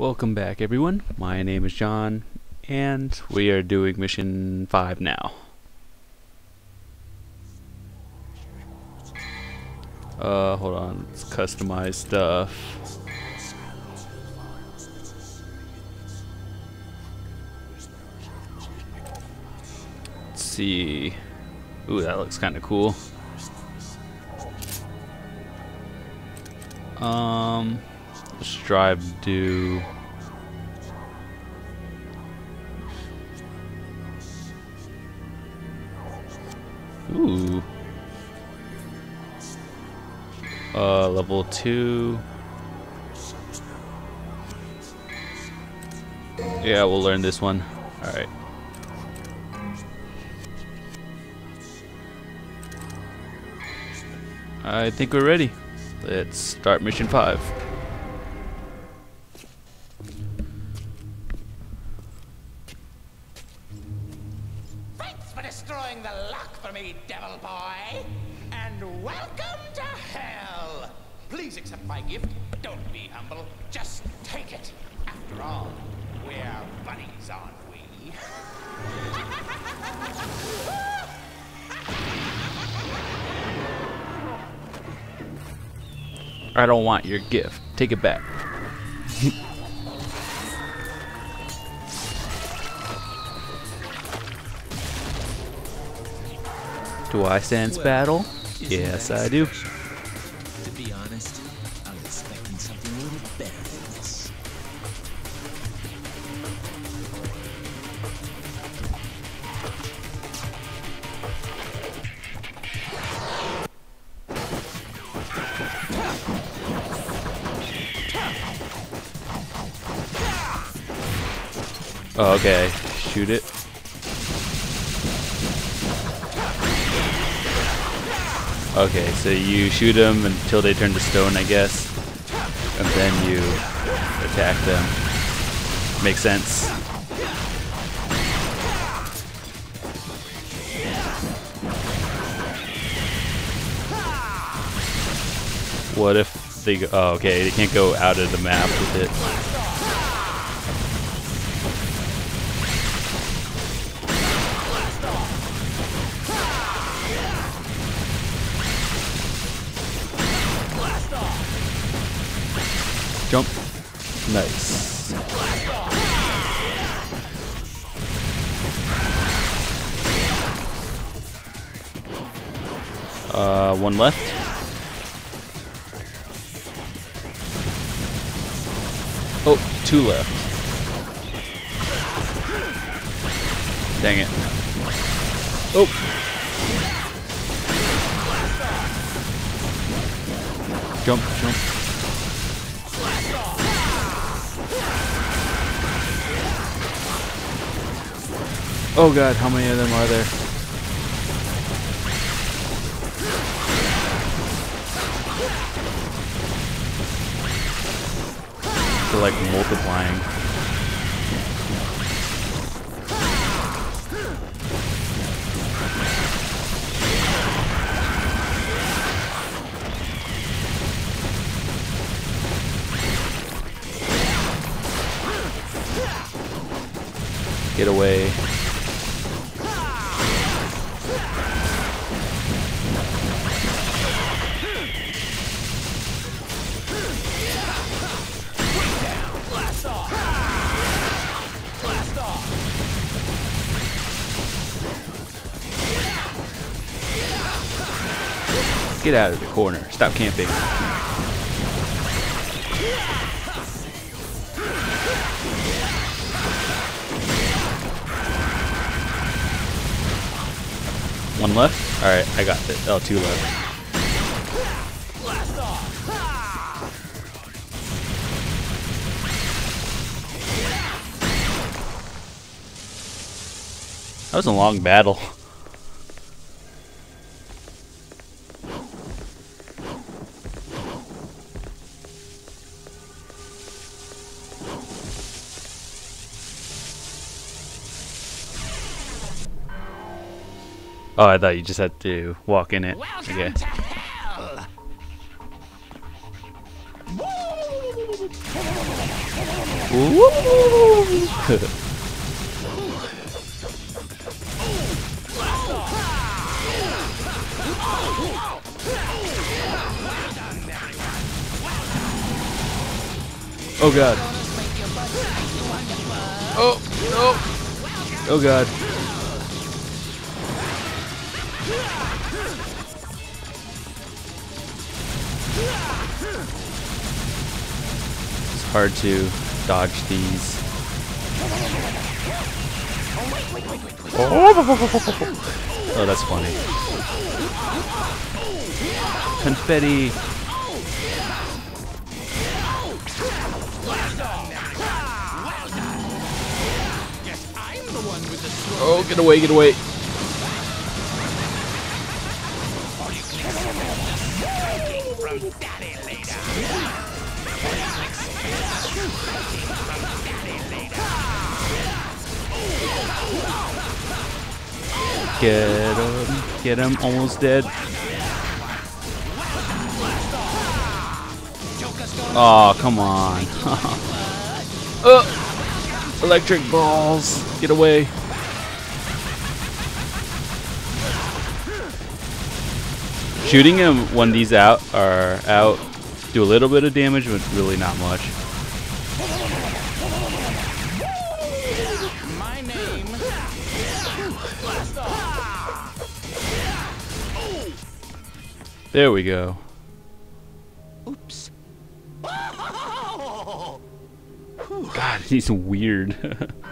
Welcome back everyone, my name is Jon, and we are doing mission 5 now. Uh, hold on, let's customize stuff. Let's see. Ooh, that looks kind of cool. Um, Strive do? Ooh. Uh, level two. Yeah, we'll learn this one. Alright. I think we're ready. Let's start mission 5. Don't be humble. Just take it. After all, we're buddies, aren't we? I don't want your gift. Take it back. Do I sense battle? Yes, I do. Oh, okay. Shoot it. Okay, so you shoot them until they turn to stone, I guess. And then you attack them. Makes sense. What if they go, oh, okay, they can't go out of the map with it. Jump. Nice. Uh, one left. Oh, two left. Dang it. Oh. Jump, jump. Oh god, how many of them are there? They're like multiplying. Get away. Get out of the corner. Stop camping. One left? Alright, I got it. Oh, two left. That was a long battle. Oh, I thought you just had to walk in it. Welcome Okay. to hell. Oh god. Oh, oh. Oh god. It's hard to dodge these. Oh, oh that's funny. Confetti. Oh, get away, get away. Get him, get him, almost dead. Oh, come on. uh, electric balls. Get away. Shooting him when these out are out do a little bit of damage, but really not much. My name. There we go. Oops. God, he's weird.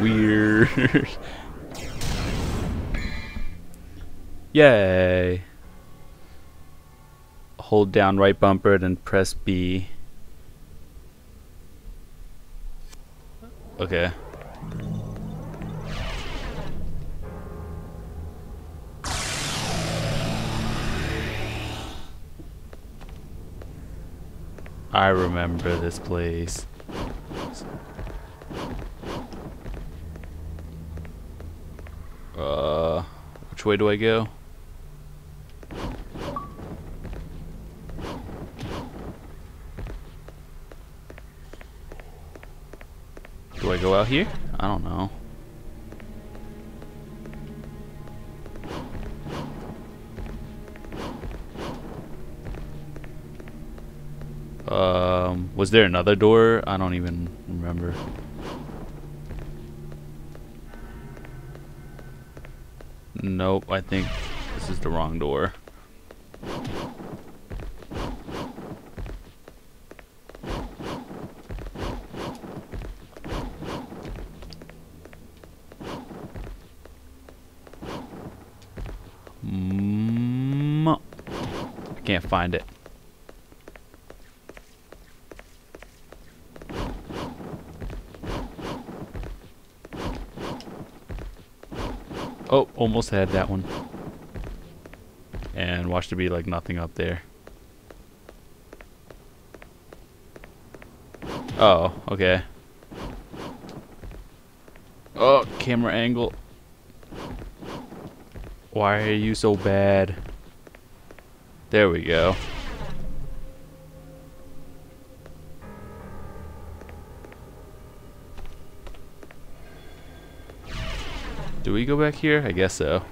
weird. Yay. Hold down right bumper, then press B. Okay. I remember this place. Uh, which way do I go? Do I go out here? I don't know. Um, was there another door? I don't even remember. Nope, I think this is the wrong door. Mm, I can't find it. Oh, almost had that one. And watch there be like nothing up there. Oh, okay. Oh, camera angle. Why are you so bad? There we go. Do we go back here? I guess so.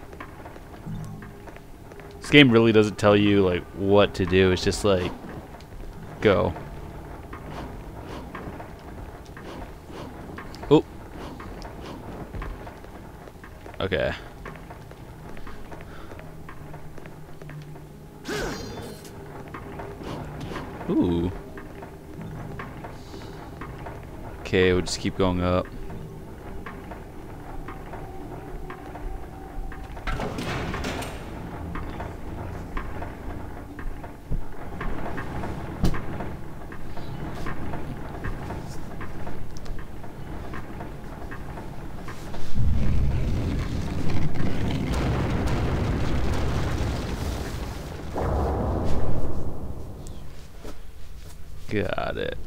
This game really doesn't tell you like what to do. It's just like go. Oh. Okay. Ooh. Okay, we'll just keep going up. Got it.